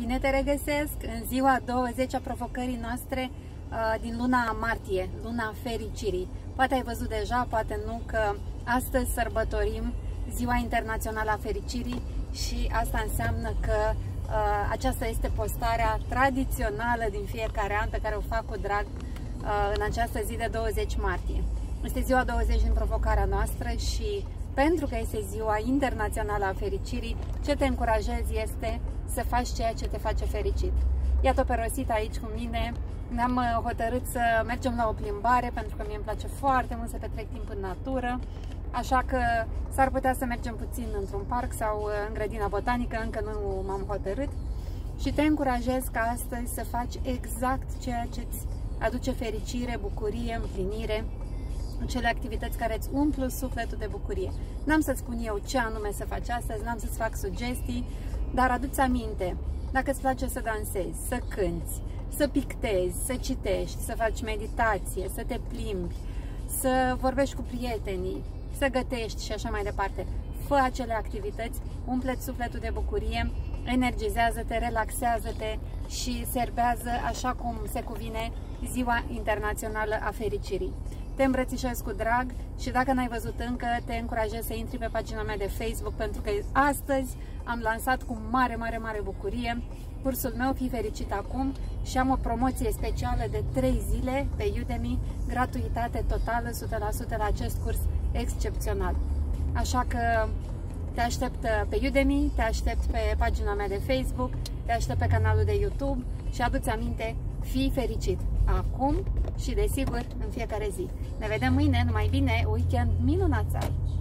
Bine te regăsesc în ziua 20 a provocării noastre uh, din luna martie, luna fericirii. Poate ai văzut deja, poate nu, că astăzi sărbătorim Ziua Internațională a Fericirii și asta înseamnă că uh, aceasta este postarea tradițională din fiecare an pe care o fac cu drag uh, în această zi de 20 martie. Este ziua 20 din provocarea noastră și pentru că este ziua internațională a fericirii, ce te încurajez este să faci ceea ce te face fericit. Iată pe Rosita aici cu mine, ne-am uh, hotărât să mergem la o plimbare pentru că mie îmi place foarte mult să petrec timp în natură, așa că s-ar putea să mergem puțin într-un parc sau uh, în grădina botanică, încă nu m-am hotărât și te încurajez ca astăzi să faci exact ceea ce îți aduce fericire, bucurie, împlinire, cele activități care îți umplu sufletul de bucurie. N-am să-ți spun eu ce anume să faci astăzi, n-am să-ți fac sugestii, dar aduți aminte, dacă îți place să dansezi, să cânți, să pictezi, să citești, să faci meditație, să te plimbi, să vorbești cu prietenii, să gătești și așa mai departe. Fă acele activități, umpleți sufletul de bucurie, energizează-te, relaxează-te și serbează așa cum se cuvine Ziua Internațională a Fericirii. Te îmbrățișez cu drag și dacă n-ai văzut încă, te încurajez să intri pe pagina mea de Facebook pentru că astăzi am lansat cu mare, mare, mare bucurie cursul meu Fi Fericit Acum și am o promoție specială de 3 zile pe Udemy, gratuitate totală, 100% la acest curs excepțional. Așa că te aștept pe Udemy, te aștept pe pagina mea de Facebook, te aștept pe canalul de YouTube și aduți aminte, fii fericit acum și desigur în fiecare zi. Ne vedem mâine, numai bine, weekend minunat să ai!